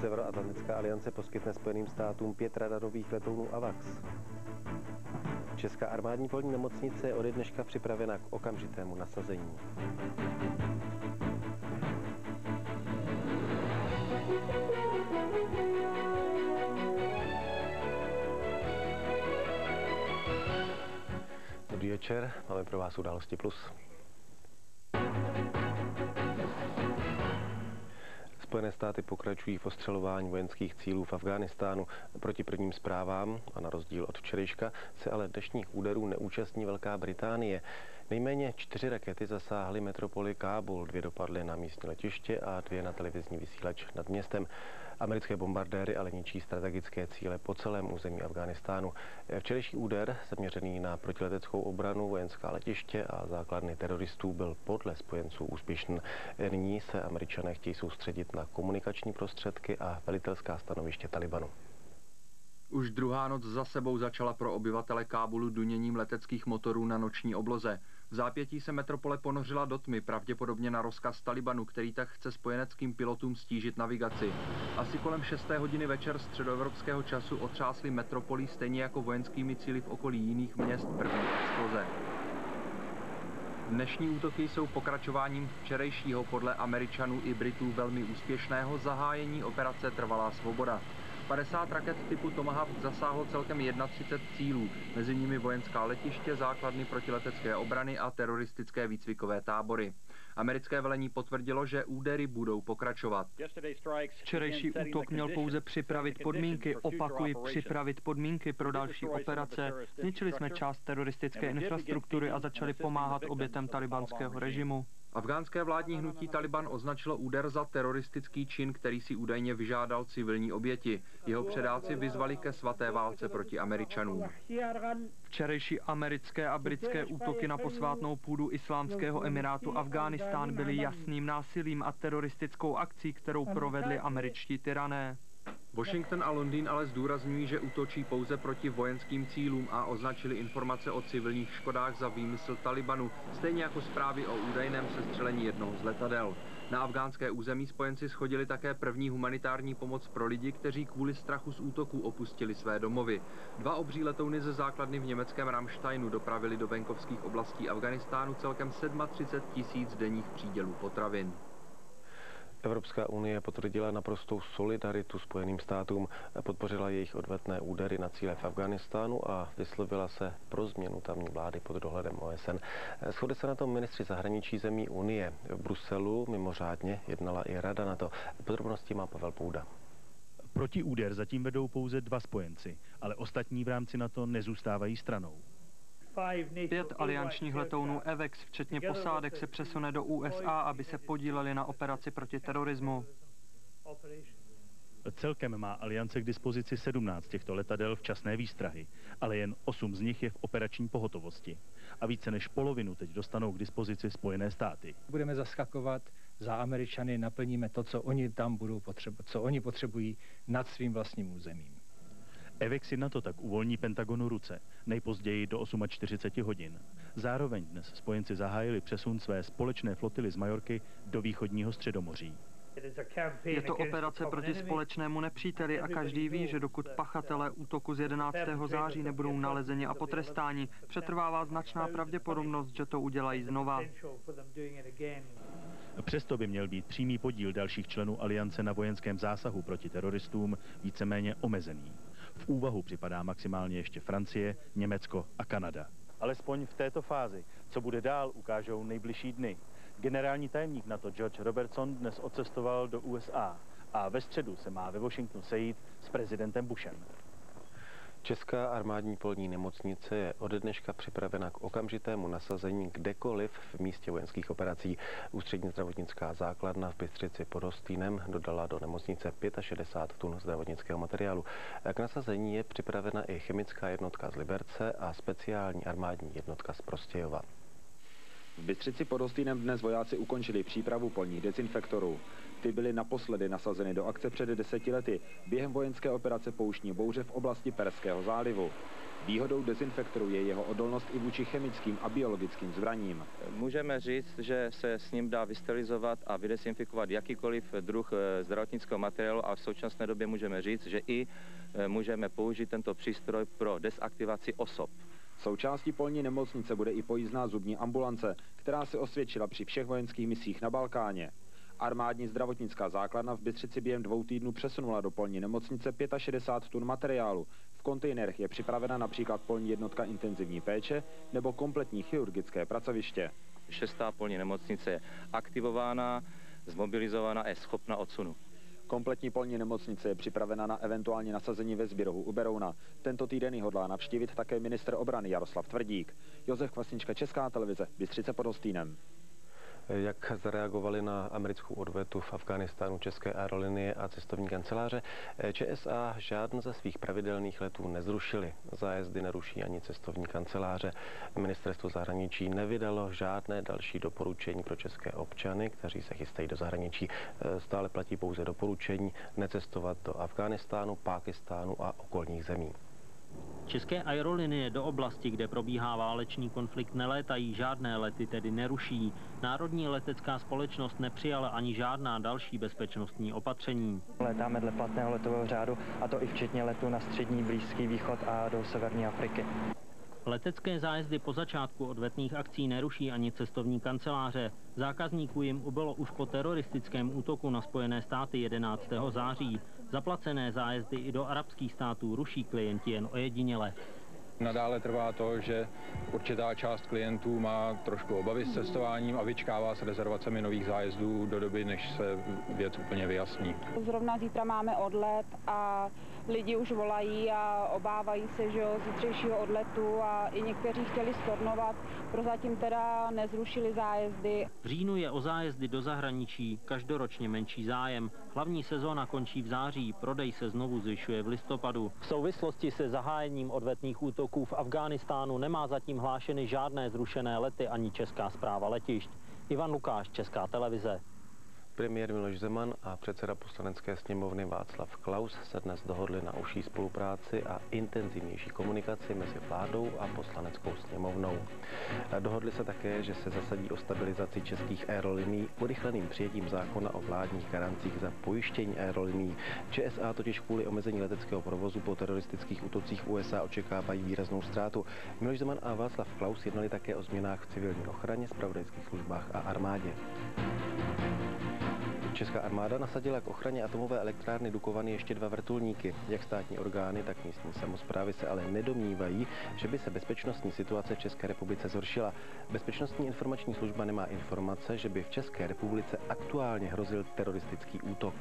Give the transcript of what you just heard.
Severoatlantická aliance poskytne Spojeným státům pět radarových letounů AVAX. Česká armádní polní nemocnice je ode dneška připravena k okamžitému nasazení. Dobrý večer, máme pro vás události plus. Spojené státy pokračují v ostřelování vojenských cílů v Afghánistánu. Proti prvním zprávám, a na rozdíl od včerejška, se ale dnešních úderů neúčastní Velká Británie. Nejméně čtyři rakety zasáhly metropoli Kábul, dvě dopadly na místní letiště a dvě na televizní vysílač nad městem. Americké bombardéry ale ničí strategické cíle po celém území Afghánistánu. Včerejší úder, zaměřený na protileteckou obranu, vojenská letiště a základny teroristů, byl podle spojenců úspěšný. Nyní se američané chtějí soustředit na komunikační prostředky a velitelská stanoviště Talibanu. Už druhá noc za sebou začala pro obyvatele Kábulu duněním leteckých motorů na noční obloze. V zápětí se metropole ponořila do tmy, pravděpodobně na rozkaz Talibanu, který tak chce spojeneckým pilotům stížit navigaci. Asi kolem 6. hodiny večer středoevropského času otřásly metropolí stejně jako vojenskými cíly v okolí jiných měst první exploze. Dnešní útoky jsou pokračováním včerejšího podle Američanů i Britů velmi úspěšného zahájení operace Trvalá svoboda. 50 raket typu Tomahawk zasáhlo celkem 31 cílů, mezi nimi vojenská letiště, základny protiletecké obrany a teroristické výcvikové tábory. Americké velení potvrdilo, že údery budou pokračovat. Včerejší útok měl pouze připravit podmínky, opakuji připravit podmínky pro další operace. Zničili jsme část teroristické infrastruktury a začali pomáhat obětem talibanského režimu. Afgánské vládní hnutí Taliban označilo úder za teroristický čin, který si údajně vyžádal civilní oběti. Jeho předáci vyzvali ke svaté válce proti Američanům. Včerejší americké a britské útoky na posvátnou půdu Islámského emirátu Afghánistán byly jasným násilím a teroristickou akcí, kterou provedli američtí tyrané. Washington a Londýn ale zdůrazňují, že útočí pouze proti vojenským cílům a označili informace o civilních škodách za výmysl Talibanu, stejně jako zprávy o údajném sestřelení jednoho z letadel. Na afgánské území spojenci schodili také první humanitární pomoc pro lidi, kteří kvůli strachu z útoků opustili své domovy. Dva obří letouny ze základny v německém Ramsteinu dopravili do venkovských oblastí Afganistánu celkem 37 tisíc denních přídělů potravin. Evropská unie potvrdila naprostou solidaritu Spojeným státům, podpořila jejich odvetné údery na cíle v Afganistánu a vyslovila se pro změnu tamní vlády pod dohledem OSN. Shodli se na tom ministři zahraničí zemí Unie. V Bruselu mimořádně jednala i rada na to. Podrobnosti má Pavel Pouda. Proti úder zatím vedou pouze dva spojenci, ale ostatní v rámci NATO nezůstávají stranou. Pět aliančních letounů EVEX, včetně posádek, se přesune do USA, aby se podíleli na operaci proti terorismu. Celkem má aliance k dispozici 17 těchto letadel včasné výstrahy, ale jen 8 z nich je v operační pohotovosti. A více než polovinu teď dostanou k dispozici Spojené státy. Budeme zaskakovat za Američany, naplníme to, co oni tam budou potřebovat, co oni potřebují nad svým vlastním územím. Evexi na to tak uvolní Pentagonu ruce, nejpozději do 48 hodin. Zároveň dnes spojenci zahájili přesun své společné flotily z Majorky do východního středomoří. Je to operace proti společnému nepříteli a každý ví, že dokud pachatelé útoku z 11. září nebudou nalezeni a potrestáni, přetrvává značná pravděpodobnost, že to udělají znova. Přesto by měl být přímý podíl dalších členů aliance na vojenském zásahu proti teroristům víceméně omezený. V úvahu připadá maximálně ještě Francie, Německo a Kanada. Alespoň v této fázi, co bude dál, ukážou nejbližší dny. Generální tajemník NATO George Robertson dnes odcestoval do USA a ve středu se má ve Washingtonu sejít s prezidentem Bushem. Česká armádní polní nemocnice je ode dneška připravena k okamžitému nasazení kdekoliv v místě vojenských operací. Ústřední zdravotnická základna v Bystřici pod Hostýnem dodala do nemocnice 65 tun zdravotnického materiálu. K nasazení je připravena i chemická jednotka z Liberce a speciální armádní jednotka z Prostějova. V Bystřici pod Hostýnem dnes vojáci ukončili přípravu polních dezinfektorů. Ty byly naposledy nasazeny do akce před deseti lety během vojenské operace Pouštní bouře v oblasti Perského zálivu. Výhodou dezinfektoru je jeho odolnost i vůči chemickým a biologickým zbraním. Můžeme říct, že se s ním dá vysterilizovat a vydesinfikovat jakýkoliv druh eh, zdravotnického materiálu a v současné době můžeme říct, že i eh, můžeme použít tento přístroj pro desaktivaci osob. Součástí polní nemocnice bude i pojízdná zubní ambulance, která se osvědčila při všech vojenských misích na Balkáně. Armádní zdravotnická základna v Bystřici během dvou týdnů přesunula do polní nemocnice 65 tun materiálu. V kontejnerech je připravena například polní jednotka intenzivní péče nebo kompletní chirurgické pracoviště. Šestá polní nemocnice je aktivována, zmobilizovaná a je schopna odsunu. Kompletní polní nemocnice je připravena na eventuální nasazení ve Zběrohu u Berouna. Tento týden ji hodlá navštívit také minister obrany Jaroslav Tvrdík. Josef Kvasnička, Česká televize, Bystřice pod Hostýnem. Jak zareagovali na americkou odvetu v Afghánistánu České aerolinie a cestovní kanceláře? ČSA žádný ze svých pravidelných letů nezrušili. Zájezdy neruší ani cestovní kanceláře. Ministerstvo zahraničí nevydalo žádné další doporučení pro české občany, kteří se chystají do zahraničí. Stále platí pouze doporučení necestovat do Afghánistánu, Pákistánu a okolních zemí. České aerolinie do oblasti, kde probíhá válečný konflikt, nelétají, žádné lety tedy neruší. Národní letecká společnost nepřijala ani žádná další bezpečnostní opatření. Letáme dle platného letového řádu, a to i včetně letu na střední Blízký východ a do severní Afriky. Letecké zájezdy po začátku odvetných akcí neruší ani cestovní kanceláře. Zákazníků jim ubylo už po teroristickém útoku na Spojené státy 11. září. Zaplacené zájezdy i do arabských států ruší klienti jen ojediněle. Nadále trvá to, že určitá část klientů má trošku obavy s cestováním a vyčkává s rezervacemi nových zájezdů do doby, než se věc úplně vyjasní. Zrovna zítra máme odlet a lidi už volají a obávají se, že zítřejšího odletu a i někteří chtěli stornovat, prozatím teda nezrušili zájezdy. V říjnu je o zájezdy do zahraničí každoročně menší zájem. Hlavní sezóna končí v září, prodej se znovu zvyšuje v listopadu. V souvislosti se zahájením odvetných útoků v Afghánistánu nemá zatím hlášeny žádné zrušené lety ani Česká zpráva letišť. Ivan Lukáš, Česká televize. Premiér Miloš Zeman a předseda poslanecké sněmovny Václav Klaus se dnes dohodli na užší spolupráci a intenzivnější komunikaci mezi vládou a poslaneckou sněmovnou. Dohodli se také, že se zasadí o stabilizaci českých aerolinií urychleným přijetím zákona o vládních garancích za pojištění aerolinií. ČSA totiž kvůli omezení leteckého provozu po teroristických útocích USA očekávají výraznou ztrátu. Miloš Zeman a Václav Klaus jednali také o změnách v civilní ochraně, spravodajských službách a armádě. Česká armáda nasadila k ochraně atomové elektrárny Dukovany ještě dva vrtulníky. Jak státní orgány, tak místní samozprávy se ale nedomnívají, že by se bezpečnostní situace v České republice zhoršila. Bezpečnostní informační služba nemá informace, že by v České republice aktuálně hrozil teroristický útok.